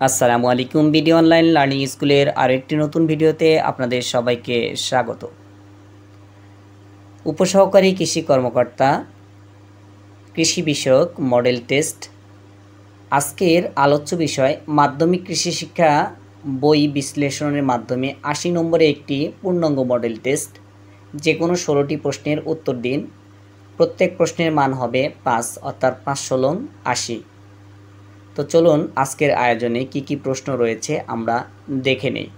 আসসালামু আলাইকুম video online learning স্কুলের আরেকটি নতুন ভিডিওতে আপনাদের সবাইকে স্বাগত। উপসহকারী কৃষি কর্মকর্তা, কৃষি বিষয়ক মডেল টেস্ট, আজকের আলোচ্য বিষয় মাধ্যমিক কৃষি শিক্ষা বই বিশ্লেষণের মাধ্যমে আশি নম্বরে একটি পূর্ণাঙ্গ মডেল টেস্ট যে কোনো ষোলোটি প্রশ্নের উত্তর দিন। প্রত্যেক প্রশ্নের মান হবে পাঁচ অর্থাৎ পাঁচ ষোলং আশি। তো চলুন আজকের আয়োজনে কি কি প্রশ্ন রয়েছে আমরা দেখে নেই।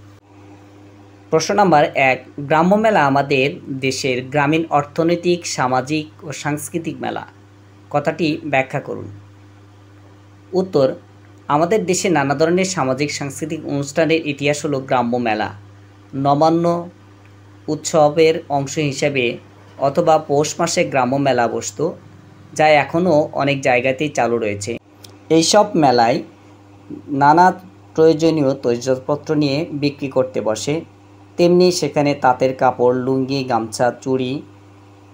প্রশ্ন নাম্বার এক, গ্রাম্য মেলা আমাদের দেশের গ্রামীণ অর্থনৈতিক, সামাজিক ও সাংস্কৃতিক মেলা। কথাটি ব্যাখ্যা করুন। উত্তর, আমাদের দেশে নানা ধরনের সামাজিক, সাংস্কৃতিক অনুষ্ঠানের ইতিহাস হলো গ্রাম্য মেলা। নবান্ন উৎসবের অংশ হিসেবে অথবা পৌষ মাসে গ্রাম্য মেলা বসত, যা এখনও অনেক জায়গাতেই চালু রয়েছে। এইসব মেলায় নানা প্রয়োজনীয় তৈজসপত্র নিয়ে বিক্রি করতে বসে। তেমনি সেখানে তাঁতের কাপড়, লুঙ্গি, গামছা, চুড়ি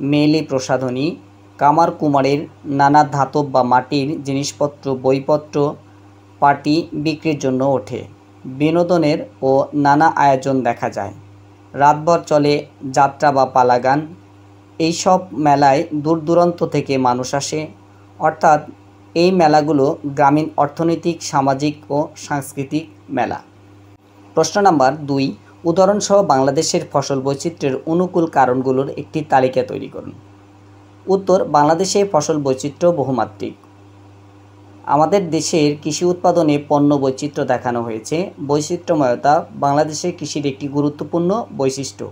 মেলি প্রসাধনী, কামার কুমারের নানা ধাতব বা মাটির জিনিসপত্র, বইপত্র পার্টি বিক্রির জন্য ওঠে। বিনোদনের ও নানা আয়োজন দেখা যায়। রাতভর চলে যাত্রা বা পালাগান। এইসব মেলায় দূর দূরান্ত থেকে মানুষ আসে। অর্থাৎ এই মেলাগুলো গ্রামীণ অর্থনৈতিক, সামাজিক ও সাংস্কৃতিক মেলা। প্রশ্ন নাম্বার দুই, উদাহরণসহ বাংলাদেশের ফসল বৈচিত্র্যের অনুকূল কারণগুলোর একটি তালিকা তৈরি করুন। উত্তর, বাংলাদেশে ফসল বৈচিত্র্য বহুমাত্রিক। আমাদের দেশের কৃষি উৎপাদনে পণ্য বৈচিত্র্য দেখানো হয়েছে। বৈচিত্র্যময়তা বাংলাদেশের কৃষির একটি গুরুত্বপূর্ণ বৈশিষ্ট্য।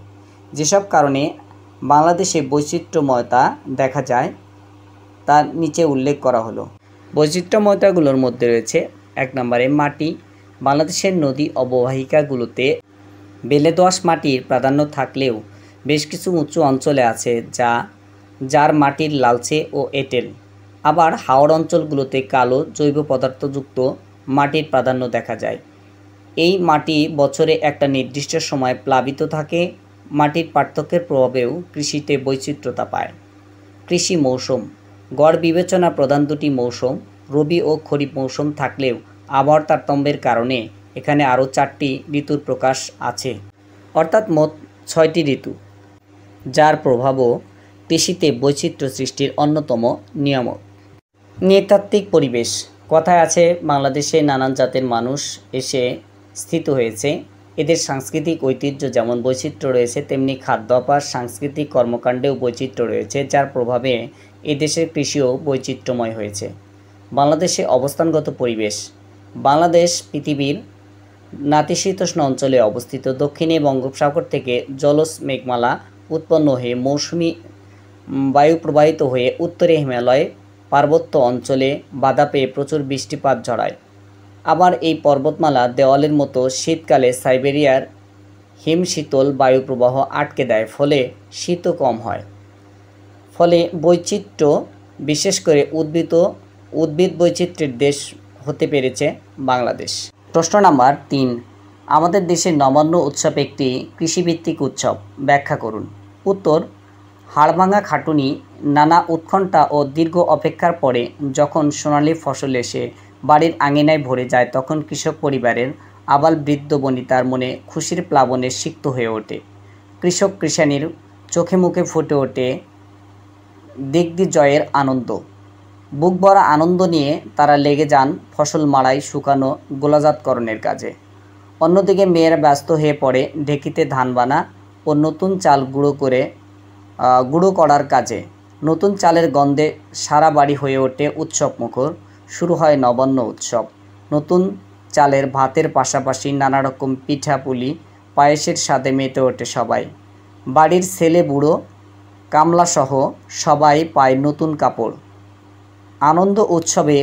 যেসব কারণে বাংলাদেশে বৈচিত্র্যময়তা দেখা যায়, তার নিচে উল্লেখ করা হলো। বৈচিত্র্যময়তাগুলোর মধ্যে রয়েছে এক নম্বরে মাটি। বাংলাদেশের নদী অববাহিকাগুলোতে বেলে দোআঁশ মাটির প্রাধান্য থাকলেও বেশ কিছু উঁচু অঞ্চলে আছে যা, যার মাটির লালচে ও এঁটেল। আবার হাওড় অঞ্চলগুলোতে কালো জৈব পদার্থযুক্ত মাটির প্রাধান্য দেখা যায়। এই মাটি বছরে একটা নির্দিষ্ট সময় প্লাবিত থাকে, মাটির পার্থক্যের প্রভাবেও কৃষিতে বৈচিত্র্যতা পায়। কৃষি মৌসুম গড় বিবেচনা প্রধান দুটি মৌসুম, রবি ও খরিফ মৌসুম থাকলেও আবহাওয়ার তারতম্যের কারণে এখানে আরও চারটি ঋতুর প্রকাশ আছে। অর্থাৎ মোট ছয়টি ঋতু, যার প্রভাবও কৃষিতে বৈচিত্র্য সৃষ্টির অন্যতম নিয়ামক। নৃতাত্ত্বিক পরিবেশ, কথায় আছে, বাংলাদেশে নানান জাতের মানুষ এসে স্থিত হয়েছে। এদের সাংস্কৃতিক ঐতিহ্য যেমন বৈচিত্র্য রয়েছে, তেমনি খাদ্যাভ্যাস সাংস্কৃতিক কর্মকাণ্ডেও বৈচিত্র্য রয়েছে, যার প্রভাবে এদেশের কৃষিও বৈচিত্র্যময় হয়েছে। বাংলাদেশে অবস্থানগত পরিবেশ, বাংলাদেশ পৃথিবীর নাতিশীতোষ্ণ অঞ্চলে অবস্থিত দক্ষিণে বঙ্গোপসাগর থেকে জলজ মেঘমালা উৎপন্ন হয়ে মৌসুমি বায়ু প্রবাহিত হয়ে উত্তরে হিমালয় পার্বত্য অঞ্চলে বাধা পেয়ে প্রচুর বৃষ্টিপাত ঝরায় আবার এই পর্বতমালা দেওয়ালের মতো শীতকালে সাইবেরিয়ার হিমশীতল বায়ুপ্রবাহ আটকে দেয়, ফলে শীতও কম হয়। ফলে বৈচিত্র্য, বিশেষ করে উদ্ভিদ উদ্ভিদ বৈচিত্র্যের দেশ হতে পেরেছে বাংলাদেশ। প্রশ্ন নাম্বার তিন, আমাদের দেশের নবান্ন উৎসব একটি কৃষিভিত্তিক উৎসব। ব্যাখ্যা করুন। উত্তর, হাড়ভাঙা খাটুনি নানা উৎকণ্ঠা ও দীর্ঘ অপেক্ষার পরে যখন সোনালি ফসল এসে বাড়ির আঙিনায় ভরে যায়, তখন কৃষক পরিবারের আবাল বৃদ্ধ বনিতার মনে খুশির প্লাবনে সিক্ত হয়ে ওঠে। কৃষক কৃষাণীর চোখে মুখে ফুটে ওঠে দিগ্বিজয়ের আনন্দ। বুক ভরা আনন্দ নিয়ে তারা লেগে যান ফসল মাড়াই, শুকানো, গোলাজাতকরণের কাজে। অন্যদিকে মেয়েরা ব্যস্ত হয়ে পড়ে ঢেকিতে ধান বানা ও নতুন চাল গুঁড়ো করে গুঁড়ো করার কাজে। নতুন চালের গন্ধে সারা বাড়ি হয়ে ওঠে উৎসব মুখর। শুরু হয় নবান্ন উৎসব। নতুন চালের ভাতের পাশাপাশি নানা রকম পিঠাপুলি, পায়েসের স্বাদে মেতে ওঠে সবাই। বাড়ির ছেলে বুড়ো কামলাসহ সবাই পায় নতুন কাপড়। আনন্দ উৎসবে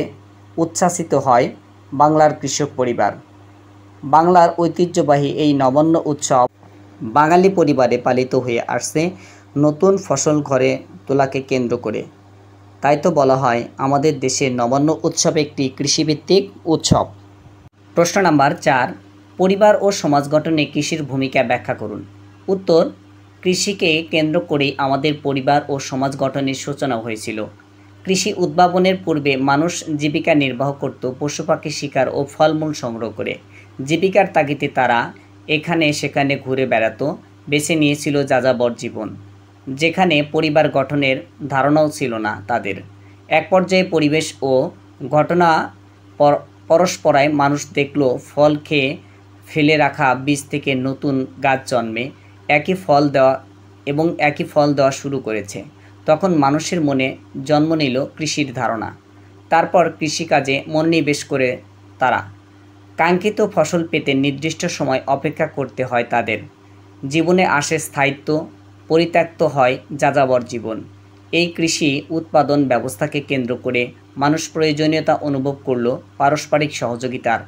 উচ্ছ্বাসিত হয় বাংলার কৃষক পরিবার। বাংলার ঐতিহ্যবাহী এই নবান্ন উৎসব বাঙালি পরিবারে পালিত হয়ে আসছে নতুন ফসল ঘরে তোলাকে কেন্দ্র করে। তাই তো বলা হয় আমাদের দেশের নবান্ন উৎসব একটি কৃষিভিত্তিক উৎসব। প্রশ্ন নাম্বার চার, পরিবার ও সমাজ গঠনে কৃষির ভূমিকা ব্যাখ্যা করুন। উত্তর কৃষিকে কেন্দ্র করেই আমাদের পরিবার ও সমাজ গঠনের সূচনা হয়েছিল। কৃষি উদ্ভাবনের পূর্বে মানুষ জীবিকা নির্বাহ করত, পশু পাখি শিকার ও ফলমূল সংগ্রহ করে। জীবিকার তাগিদে তারা এখানে সেখানে ঘুরে বেড়াতো, বেছে নিয়েছিল যাযাবর জীবন, যেখানে পরিবার গঠনের ধারণাও ছিল না তাদের। এক পর্যায়ে পরিবেশ ও ঘটনা পরস্পরায় মানুষ দেখল, ফল খেয়ে ফেলে রাখা বীজ থেকে নতুন গাছ জন্মে একই ফল দেওয়া এবং একই ফল দেওয়া শুরু করেছে। তখন মানুষের মনে জন্ম নিল কৃষির ধারণা। তারপর কৃষিকাজে মনোনিবেশ করে তারা। কাঙ্ক্ষিত ফসল পেতে নির্দিষ্ট সময় অপেক্ষা করতে হয় তাদের। জীবনে আসে স্থায়িত্ব, পরিত্যক্ত হয় যাযাবর জীবন। এই কৃষি উৎপাদন ব্যবস্থাকে কেন্দ্র করে মানুষ প্রয়োজনীয়তা অনুভব করল পারস্পরিক সহযোগিতার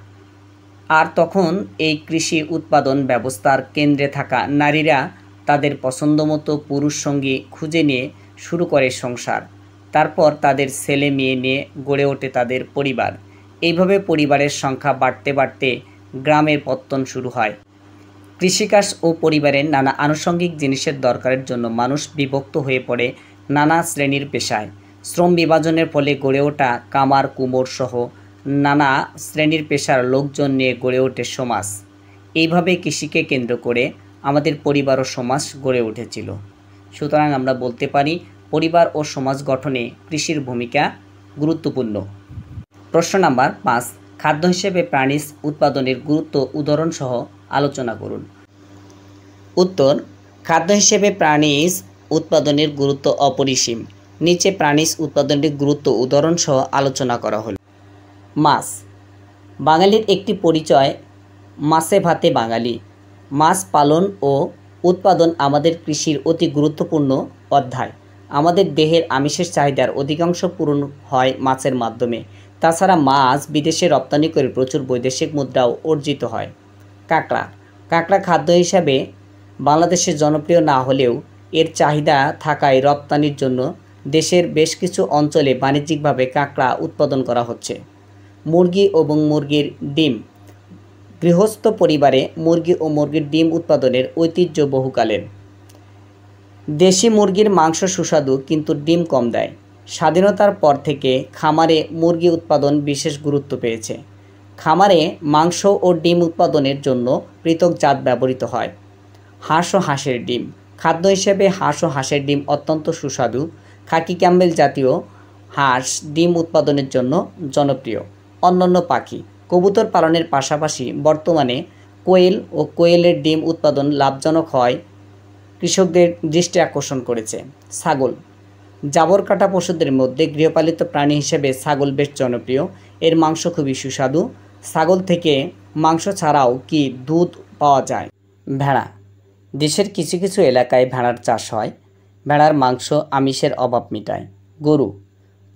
আর তখন এই কৃষি উৎপাদন ব্যবস্থার কেন্দ্রে থাকা নারীরা তাদের পছন্দমতো পুরুষ সঙ্গী খুঁজে নিয়ে শুরু করে সংসার। তারপর তাদের ছেলে মেয়ে নিয়ে গড়ে ওঠে তাদের পরিবার। এইভাবে পরিবারের সংখ্যা বাড়তে বাড়তে গ্রামের পত্তন শুরু হয়। কৃষিকাজ ও পরিবারের নানা আনুষঙ্গিক জিনিসের দরকারের জন্য মানুষ বিভক্ত হয়ে পড়ে নানা শ্রেণির পেশায়। শ্রম বিভাজনের ফলে গড়ে ওঠা কামার, কুমোর সহ নানা শ্রেণির পেশার লোকজন নিয়ে গড়ে ওঠে সমাজ। এইভাবে কৃষিকে কেন্দ্র করে আমাদের পরিবার ও সমাজ গড়ে উঠেছিল। সুতরাং আমরা বলতে পারি, পরিবার ও সমাজ গঠনে কৃষির ভূমিকা গুরুত্বপূর্ণ। প্রশ্ন নাম্বার পাঁচ, খাদ্য হিসেবে প্রাণীজ উৎপাদনের গুরুত্ব উদাহরণসহ আলোচনা করুন। উত্তর, খাদ্য হিসেবে প্রাণীজ উৎপাদনের গুরুত্ব অপরিসীম। নিচে প্রাণীজ উৎপাদনের গুরুত্ব উদাহরণসহ আলোচনা করা হল। মাছ। বাঙালির একটি পরিচয়, মাছে ভাতে বাঙালি। মাছ পালন ও উৎপাদন আমাদের কৃষির অতি গুরুত্বপূর্ণ অধ্যায়। আমাদের দেহের আমিষের চাহিদার অধিকাংশ পূরণ হয় মাছের মাধ্যমে। তাছাড়া মাছ বিদেশে রপ্তানি করে প্রচুর বৈদেশিক মুদ্রাও অর্জিত হয়। কাঁকড়া। কাঁকড়া খাদ্য হিসাবে বাংলাদেশে জনপ্রিয় না হলেও এর চাহিদা থাকায় রপ্তানির জন্য দেশের বেশ কিছু অঞ্চলে বাণিজ্যিকভাবে কাঁকড়া উৎপাদন করা হচ্ছে। মুরগি এবং মুরগির ডিম। গৃহস্থ পরিবারে মুরগি ও মুরগির ডিম উৎপাদনের ঐতিহ্য বহুকালের। দেশি মুরগির মাংস সুস্বাদু কিন্তু ডিম কম দেয়। স্বাধীনতার পর থেকে খামারে মুরগি উৎপাদন বিশেষ গুরুত্ব পেয়েছে। খামারে মাংস ও ডিম উৎপাদনের জন্য পৃথক জাত ব্যবহৃত হয়। হাঁস ও হাঁসের ডিম। খাদ্য হিসেবে হাঁস ও হাঁসের ডিম অত্যন্ত সুস্বাদু। খাকি ক্যাম্বেল জাতীয় হাঁস ডিম উৎপাদনের জন্য জনপ্রিয়। অন্যান্য পাখি। কবুতর পালনের পাশাপাশি বর্তমানে কোয়েল ও কোয়েলের ডিম উৎপাদন লাভজনক হয় কৃষকদের দৃষ্টি আকর্ষণ করেছে। ছাগল। জাবর কাটা পশুদের মধ্যে গৃহপালিত প্রাণী হিসেবে ছাগল বেশ জনপ্রিয়। এর মাংস খুবই সুস্বাদু। ছাগল থেকে মাংস ছাড়াও কি দুধ পাওয়া যায়? ভেড়া। দেশের কিছু কিছু এলাকায় ভেড়ার চাষ হয়। ভেড়ার মাংস আমিষের অভাব মেটায়। গরু।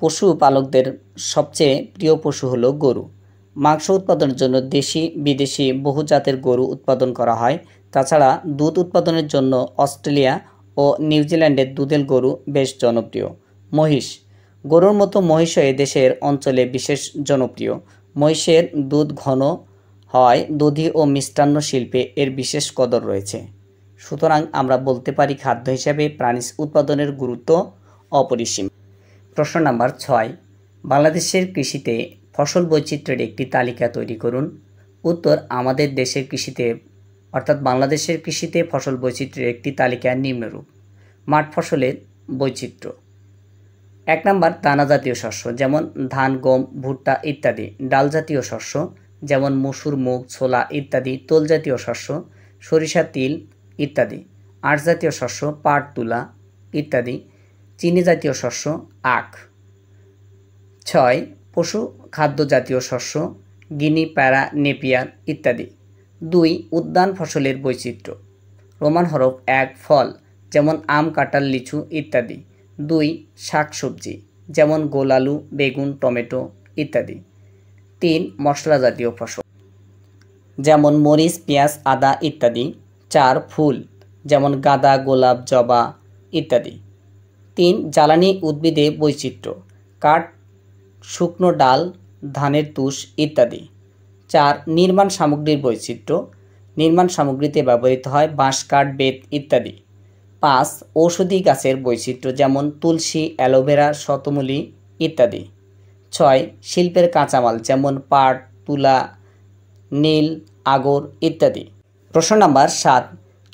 পশু পালকদের সবচেয়ে প্রিয় পশু হলো গরু। মাংস উৎপাদনের জন্য দেশি, বিদেশি বহু জাতের গরু উৎপাদন করা হয়। তাছাড়া দুধ উৎপাদনের জন্য অস্ট্রেলিয়া ও নিউজিল্যান্ডের দুধেল গরু বেশ জনপ্রিয়। মহিষ। গরুর মতো মহিষও দেশের অঞ্চলে বিশেষ জনপ্রিয়। মহিষের দুধ ঘন হয় দধি ও মিষ্টান্ন শিল্পে এর বিশেষ কদর রয়েছে। সুতরাং আমরা বলতে পারি খাদ্য হিসাবে প্রাণী উৎপাদনের গুরুত্ব অপরিসীম। প্রশ্ন নাম্বার ছয়। বাংলাদেশের কৃষিতে ফসল বৈচিত্র্যের একটি তালিকা তৈরি করুন। উত্তর, আমাদের দেশের কৃষিতে, অর্থাৎ বাংলাদেশের কৃষিতে ফসল বৈচিত্র্যের একটি তালিকা নিম্নরূপ। মাঠ ফসলের বৈচিত্র্য। এক নম্বর, দানা জাতীয় শস্য, যেমন ধান, গম, ভুট্টা ইত্যাদি। ডাল জাতীয় শস্য, যেমন মসুর মুগ, ছোলা ইত্যাদি। তোল জাতীয় শস্য, সরিষা, তিল ইত্যাদি। আট জাতীয় শস্য, পাট, তুলা ইত্যাদি। চিনি জাতীয় শস্য, আখ। ছয়, পশু খাদ্য জাতীয় শস্য, গিনি, প্যারা, নেপিয়ার ইত্যাদি। দুই, উদ্যান ফসলের বৈচিত্র্য। রোমান হরফ এক, ফল, যেমন আম, কাঁঠাল, লিচু ইত্যাদি। দুই শাক সবজি যেমন গোলালু বেগুন, টমেটো ইত্যাদি। তিন, মশলা জাতীয় ফসল, যেমন মরিচ, পেঁয়াজ, আদা ইত্যাদি। চার, ফুল, যেমন গাঁদা, গোলাপ, জবা ইত্যাদি। তিন জ্বালানি উদ্ভিদে বৈচিত্র্য, কাঠ, শুকনো ডাল, ধানের তুষ ইত্যাদি। চার, নির্মাণ সামগ্রীর বৈচিত্র্য, নির্মাণ সামগ্রীতে ব্যবহৃত হয় বাঁশ, কাঠ, বেত ইত্যাদি। পাঁচ, ঔষধি গাছের বৈচিত্র্য যেমন তুলসী, অ্যালোভেরা, শতমূলি ইত্যাদি। ছয়, শিল্পের কাঁচামাল যেমন পাট, তুলা, নীল, আগর ইত্যাদি। প্রশ্ন নাম্বার সাত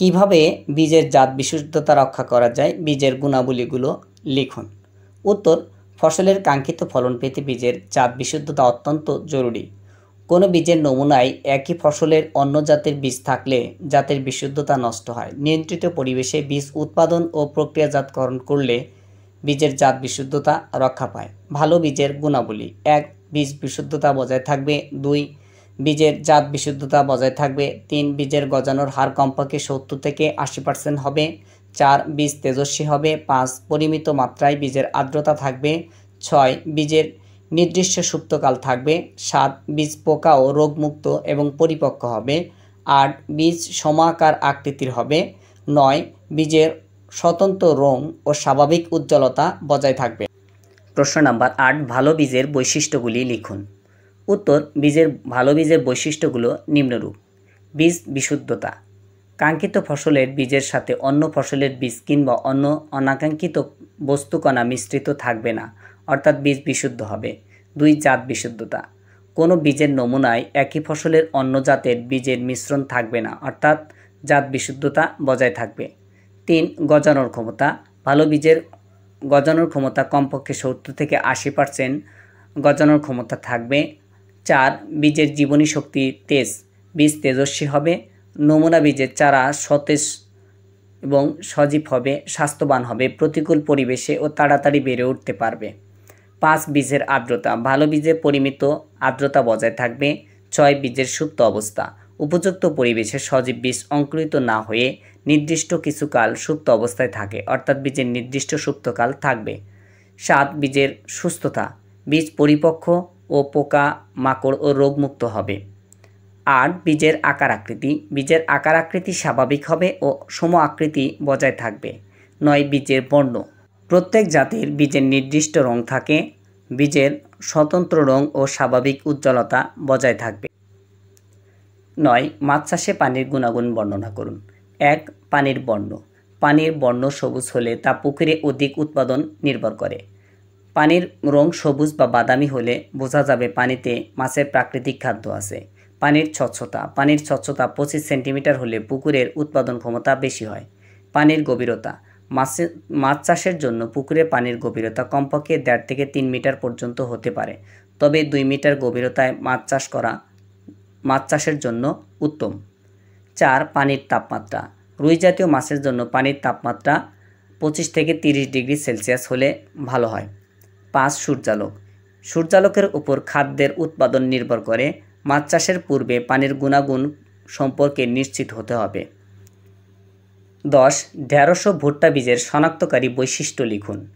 কীভাবে বীজের জাত বিশুদ্ধতা রক্ষা করা যায় বীজের গুণাবলীগুলো লিখুন। উত্তর, ফসলের কাঙ্ক্ষিত ফলন পেতে বীজের জাত বিশুদ্ধতা অত্যন্ত জরুরি। কোনো বীজের নমুনায় একই ফসলের অন্য জাতের বীজ থাকলে জাতের বিশুদ্ধতা নষ্ট হয়। নিয়ন্ত্রিত পরিবেশে বীজ উৎপাদন ও প্রক্রিয়াজাতকরণ করলে বীজের জাত বিশুদ্ধতা রক্ষা পায়। ভালো বীজের গুণাবলী। এক, বীজ বিশুদ্ধতা বজায় থাকবে। দুই বীজের জাত বিশুদ্ধতা বজায় থাকবে। তিন, বীজের গজানোর হার কমপক্ষে সত্তর থেকে আশি পার্সেন্ট হবে। চার, বীজ তেজস্বী হবে। পাঁচ, পরিমিত মাত্রায় বীজের আর্দ্রতা থাকবে। ছয়, বীজের নির্দিষ্ট সুপ্তকাল থাকবে। সাত, বীজ পোকা ও রোগমুক্ত এবং পরিপক্ক হবে। আট, বীজ সমাকার আকৃতির হবে। নয়, বীজের স্বতন্ত্র রং ও স্বাভাবিক উজ্জ্বলতা বজায় থাকবে। প্রশ্ন নাম্বার আট, ভালো বীজের বৈশিষ্ট্যগুলি লিখুন। উত্তর, বীজের ভালো বীজের বৈশিষ্ট্যগুলো নিম্নরূপ। বীজ বিশুদ্ধতা। কাঙ্ক্ষিত ফসলের বীজের সাথে অন্য ফসলের বীজ কিংবা অন্য অনাকাঙ্ক্ষিত বস্তুকণা মিশ্রিত থাকবে না, অর্থাৎ বীজ বিশুদ্ধ হবে। দুই, জাত বিশুদ্ধতা। কোনো বীজের নমুনায় একই ফসলের অন্য জাতের বীজের মিশ্রণ থাকবে না, অর্থাৎ জাত বিশুদ্ধতা বজায় থাকবে। তিন, গজানোর ক্ষমতা। ভালো বীজের গজানোর ক্ষমতা কমপক্ষে সত্তর থেকে আশি পার্সেন্ট গজানোর ক্ষমতা থাকবে। চার বীজের জীবনী শক্তি তেজ, বীজ তেজস্বী হবে, নমুনা বীজের চারা সতেজ এবং সজীব হবে, স্বাস্থ্যবান হবে, প্রতিকূল পরিবেশে ও তাড়াতাড়ি বেড়ে উঠতে পারবে। পাঁচ বীজের আর্দ্রতা, ভালো বীজের পরিমিত আর্দ্রতা বজায় থাকবে, ছয় বীজের সুপ্ত অবস্থা, উপযুক্ত পরিবেশে সজীব বীজ অঙ্কুরিত না হয়ে নির্দিষ্ট কিছুকাল সুপ্ত অবস্থায় থাকে, অর্থাৎ বীজের নির্দিষ্ট সুপ্তকাল থাকবে। সাত বীজের সুস্থতা, বীজ পরিপক্ক ও পোকা মাকড় ও রোগমুক্ত হবে। আট বীজের আকার আকৃতি, বীজের আকার আকৃতি স্বাভাবিক হবে ও সম আকৃতি বজায় থাকবে। নয় বীজের বর্ণ। প্রত্যেক জাতির বীজের নির্দিষ্ট রং থাকে, বীজের স্বতন্ত্র রং ও স্বাভাবিক উজ্জ্বলতা বজায় থাকবে। নয় মাছ চাষে পানির গুণাগুণ বর্ণনা করুন। এক, পানির বর্ণ। পানির বর্ণ সবুজ হলে তা পুকুরে অধিক উৎপাদন নির্ভর করে। পানির রং সবুজ বা বাদামি হলে বোঝা যাবে পানিতে মাছের প্রাকৃতিক খাদ্য আছে। পানির স্বচ্ছতা পানির স্বচ্ছতা পঁচিশ সেন্টিমিটার হলে পুকুরের উৎপাদন ক্ষমতা বেশি হয়। পানির গভীরতা মাছের মাছ চাষের জন্য পুকুরে পানির গভীরতা কমপক্ষে দেড় থেকে তিন মিটার পর্যন্ত হতে পারে। তবে দুই মিটার গভীরতায় মাছ চাষ করা, মাছ চাষের জন্য উত্তম। চার, পানির তাপমাত্রা। রুই জাতীয় মাছের জন্য পানির তাপমাত্রা পঁচিশ থেকে তিরিশ ডিগ্রি সেলসিয়াস হলে ভালো হয়। পাঁচ সূর্যালোক। সূর্যালোকের উপর খাদ্যের উৎপাদন নির্ভর করে, মাছ চাষের পূর্বে পানির গুণাগুণ সম্পর্কে নিশ্চিত হতে হবে। দশ, ঢেঁড়স ভুট্টা বীজের শনাক্তকারী বৈশিষ্ট্য লিখুন।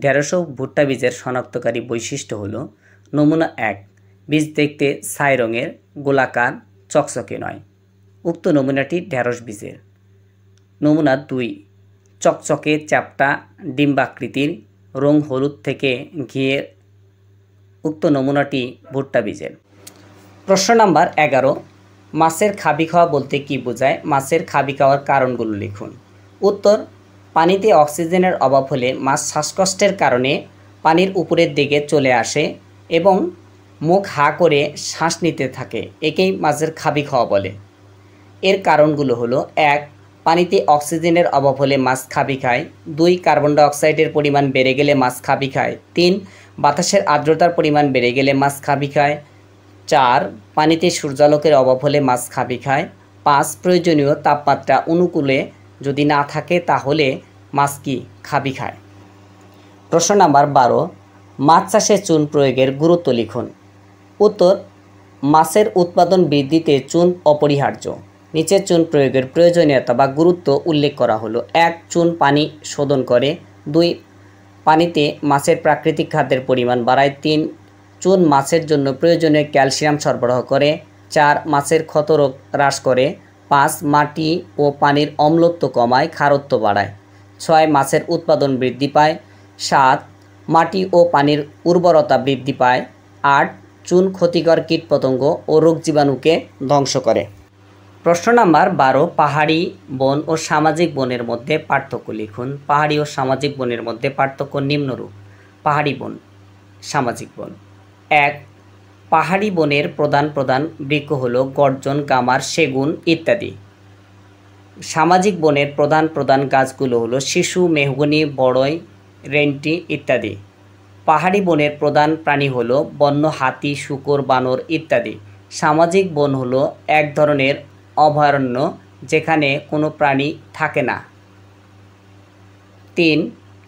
ঢেঁড়স ভুট্টা বীজের শনাক্তকারী বৈশিষ্ট্য হল, নমুনা এক, বীজ দেখতে ছাই রঙের, গোলাকার, চকচকে নয়। উক্ত নমুনাটি ঢেঁড়স বীজের। নমুনা দুই, চকচকে, চ্যাপটা, ডিম্বাকৃতির রং হলুদ থেকে ঘিয়ে উক্ত নমুনাটি ভুট্টা বীজের। প্রশ্ন নাম্বার এগারো, মাছের খাবি খাওয়া বলতে কি বোঝায়? মাছের খাবি খাওয়ার কারণগুলো লিখুন। উত্তর, পানিতে অক্সিজেনের অভাব হলে মাছ শ্বাসকষ্টের কারণে পানির উপরের দিকে চলে আসে এবং মুখ হা করে শ্বাস নিতে থাকে, একেই মাছের খাবি খাওয়া বলে। এর কারণগুলো হলো, এক পানিতে অক্সিজেনের অভাব হলে মাছ খাবি খায়। দুই, কার্বন ডাইঅক্সাইডের পরিমাণ বেড়ে গেলে মাছ খাবি খায়। তিন, বাতাসের আর্দ্রতার পরিমাণ বেড়ে গেলে মাছ খাবি খায়। চার, পানিতে সূর্যালোকের অভাব হলে মাছ খাবি খায়। পাঁচ, প্রয়োজনীয় তাপমাত্রা অনুকূলে যদি না থাকে তাহলে মাছ কি খাবি খায়? প্রশ্ন নাম্বার বারো, মাছ চাষে চুন প্রয়োগের গুরুত্ব লিখুন। উত্তর, মাছের উৎপাদন বৃদ্ধিতে চুন অপরিহার্য। নিচের চুন প্রয়োগের প্রয়োজনীয়তা বা গুরুত্ব উল্লেখ করা হলো। এক, চুন পানি শোধন করে। দুই, পানিতে মাছের প্রাকৃতিক খাদ্যের পরিমাণ বাড়ায়। তিন, চুন মাছের জন্য প্রয়োজনীয় ক্যালসিয়াম সরবরাহ করে। চার, মাছের ক্ষতরোগ হ্রাস করে। পাঁচ, মাটি ও পানির অম্লত্ব কমায়, খারত্ব বাড়ায়। ছয়, মাছের উৎপাদন বৃদ্ধি পায়। সাত, মাটি ও পানির উর্বরতা বৃদ্ধি পায়। আট, চুন ক্ষতিকর কীটপতঙ্গ ও রোগ জীবাণুকে ধ্বংস করে। প্রশ্ন নাম্বার বারো, পাহাড়ি বন ও সামাজিক বনের মধ্যে পার্থক্য লিখুন। পাহাড়ি ও সামাজিক বনের মধ্যে পার্থক্য নিম্নরূপ পাহাড়ি বন, সামাজিক বন। এক, পাহাড়ি বনের প্রধান প্রধান বৃক্ষ হল গর্জন, গামার, সেগুন ইত্যাদি। সামাজিক বনের প্রধান প্রধান গাছগুলো হলো শিশু, মেহগনি, বড়ই, রেন্টি ইত্যাদি। পাহাড়ি বনের প্রধান প্রাণী হলো বন্য, হাতি, শুকর, বানর ইত্যাদি। সামাজিক বন হলো এক ধরনের অভয়ারণ্য যেখানে কোনো প্রাণী থাকে না। তিন,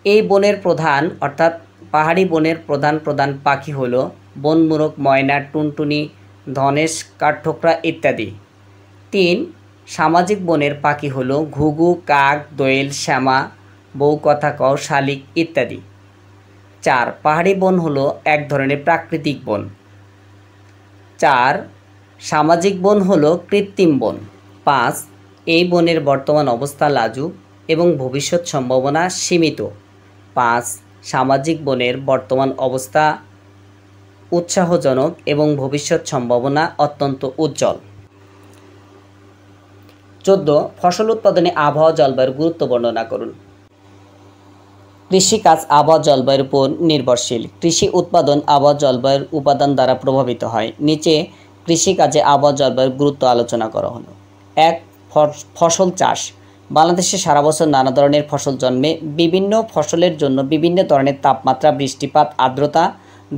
এই বনের প্রধান অর্থাৎ পাহাড়ি বনের প্রধান প্রধান পাখি হল বনমুরগ ময়না, টুনটুনি, ধনেশ, কাঠঠোকরা ইত্যাদি। তিন, সামাজিক বনের পাখি হল ঘুঘু, কাক, দোয়েল, শ্যামা বউ কথা কও, শালিক ইত্যাদি। চার, পাহাড়ি বন হলো এক ধরনের প্রাকৃতিক বন। চার সামাজিক বন হলো কৃত্রিম বন। পাঁচ, এই বনের বর্তমান অবস্থা লাজুক এবং ভবিষ্যৎ সম্ভাবনা সীমিত। পাঁচ, সামাজিক বনের বর্তমান অবস্থা উৎসাহজনক এবং ভবিষ্যৎ সম্ভাবনা অত্যন্ত উজ্জ্বল। চোদ্দ, ফসল উৎপাদনে আবহাওয়া জলবায়ুর গুরুত্ব বর্ণনা করুন। কৃষিকাজ আবহাওয়া জলবায়ুর উপর নির্ভরশীল। কৃষি উৎপাদন আবহাওয়া জলবায়ুর উপাদান দ্বারা প্রভাবিত হয়। নিচে কৃষিকাজে আবহাওয়া জলবায়ুর গুরুত্ব আলোচনা করা হলো। এক ফসল চাষ। বাংলাদেশে সারা বছর নানা ধরনের ফসল জন্মে, বিভিন্ন ফসলের জন্য বিভিন্ন ধরনের তাপমাত্রা, বৃষ্টিপাত, আর্দ্রতা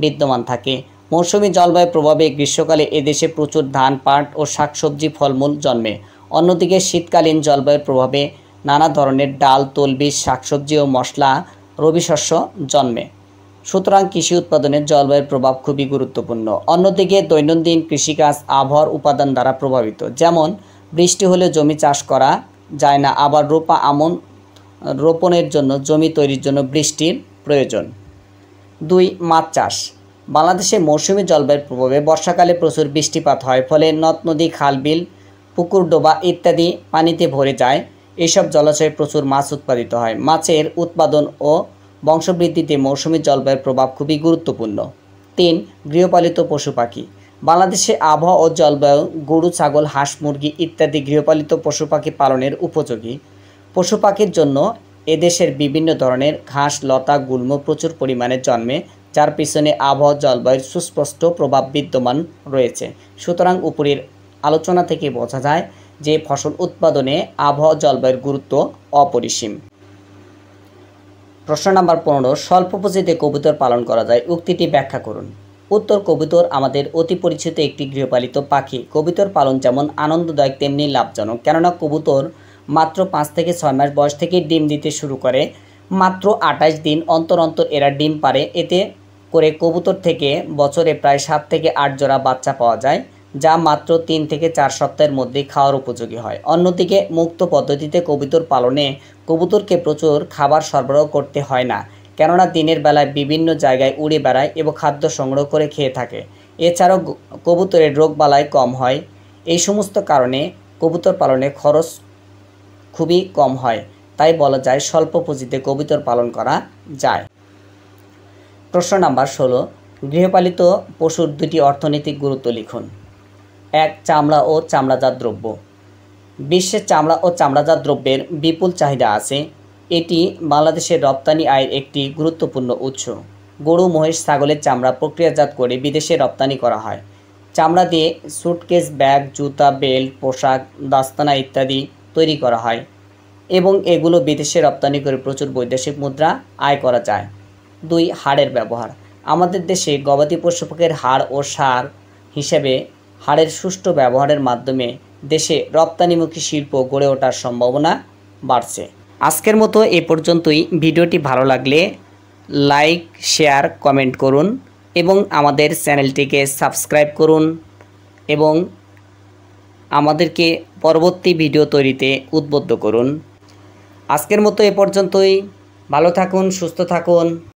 বিদ্যমান থাকে। মৌসুমি জলবায়ুর প্রভাবে গ্রীষ্মকালে এদেশে প্রচুর ধান, পাট ও শাকসবজি ফলমূল জন্মে। অন্যদিকে শীতকালীন জলবায়ুর প্রভাবে নানা ধরনের ডাল তলবীজ শাকসবজি ও মশলা রবি শস্য জন্মে। সুতরাং কৃষি উৎপাদনের জলবায়ুর প্রভাব খুবই গুরুত্বপূর্ণ। অন্যদিকে দৈনন্দিন কৃষিকাজ আবহাওয়ার উপাদান দ্বারা প্রভাবিত। যেমন, বৃষ্টি হলে জমি চাষ করা যায় না, আবার রোপা আমন, রোপণের জন্য জমি তৈরির জন্য বৃষ্টির প্রয়োজন। দুই, মাছ চাষ। বাংলাদেশে মৌসুমী জলবায়ুর প্রভাবে বর্ষাকালে প্রচুর বৃষ্টিপাত হয়, ফলে নদ, নদী, খাল, বিল, পুকুর, ডোবা ইত্যাদি পানিতে ভরে যায়। এসব জলাশয়ে প্রচুর মাছ উৎপাদিত হয়। মাছের উৎপাদন ও বংশবৃদ্ধিতে মৌসুমী জলবায়ুর প্রভাব খুবই গুরুত্বপূর্ণ। তিন, গৃহপালিত পশু পাখি। বাংলাদেশে আবহাওয়া ও জলবায়ু, গরু, ছাগল, হাঁস, মুরগি ইত্যাদি গৃহপালিত পশু পাখি পালনের উপযোগী। পশু পাখির জন্য এদেশের বিভিন্ন ধরনের ঘাস, লতা, গুল্ম প্রচুর পরিমাণে জন্মে, যার পিছনে আবহাওয়া জলবায়ুর সুস্পষ্ট প্রভাব বিদ্যমান রয়েছে। সুতরাং উপরের আলোচনা থেকে বোঝা যায় যে ফসল উৎপাদনে আবহাওয়া জলবায়ুর গুরুত্ব অপরিসীম। প্রশ্ন নাম্বার পনেরো, স্বল্প পুঁজিতে কবুতর পালন করা যায়। উক্তিটি ব্যাখ্যা করুন। উত্তর, কবুতর আমাদের অতি পরিচিত একটি গৃহপালিত পাখি। কবুতর পালন যেমন আনন্দদায়ক, তেমনি লাভজনক। কেননা কবুতর মাত্র পাঁচ থেকে ছয় মাস বয়স থেকে ডিম দিতে শুরু করে। মাত্র আঠাশ দিন অন্তর অন্তর এরা ডিম পারে এতে করে কবুতর থেকে বছরে প্রায় সাত থেকে আট জোড়া বাচ্চা পাওয়া যায়, যা মাত্র তিন থেকে চার সপ্তাহের মধ্যেই খাওয়ার উপযোগী হয়। অন্যদিকে মুক্ত পদ্ধতিতে কবুতর পালনে কবুতরকে প্রচুর খাবার সরবরাহ করতে হয় না, কেননা দিনের বেলায় বিভিন্ন জায়গায় উড়ে বেড়ায় এবং খাদ্য সংগ্রহ করে খেয়ে থাকে। এছাড়াও কবুতরের রোগবালাই কম হয়। এই সমস্ত কারণে কবুতর পালনে খরচ খুবই কম হয়। তাই বলা যায় স্বল্প পুঁজিতে কবুতর পালন করা যায়। প্রশ্ন নাম্বার ষোলো, গৃহপালিত পশুর দুটি অর্থনৈতিক গুরুত্ব লিখুন। এক, চামড়া ও চামড়াজাত দ্রব্য। বিশ্বের চামড়া ও চামড়াজাত দ্রব্যের বিপুল চাহিদা আছে। এটি বাংলাদেশের রপ্তানি আয়ের একটি গুরুত্বপূর্ণ উৎস। গরু, মহিষ, ছাগলের চামড়া প্রক্রিয়াজাত করে বিদেশে রপ্তানি করা হয়। চামড়া দিয়ে সুটকেস ব্যাগ, জুতা, বেল্ট, পোশাক, দাস্তানা ইত্যাদি তৈরি করা হয় এবং এগুলো বিদেশে রপ্তানি করে প্রচুর বৈদেশিক মুদ্রা আয় করা যায়। দুই, হাড়ের ব্যবহার। আমাদের দেশে গবাদি পশুপাখির হাড় ও সার হিসেবে হাড়ের সুষ্ঠু ব্যবহারের মাধ্যমে দেশে রপ্তানিমুখী শিল্প গড়ে ওঠার সম্ভাবনা বাড়ছে। আজকের মতো এ পর্যন্তই। ভিডিওটি ভালো লাগলে লাইক, শেয়ার, কমেন্ট করুন এবং আমাদের চ্যানেলটিকে সাবস্ক্রাইব করুন এবং আমাদেরকে পরবর্তী ভিডিও তৈরিতে উদ্বুদ্ধ করুন। আজকের মতো এ পর্যন্তই। ভালো থাকুন, সুস্থ থাকুন।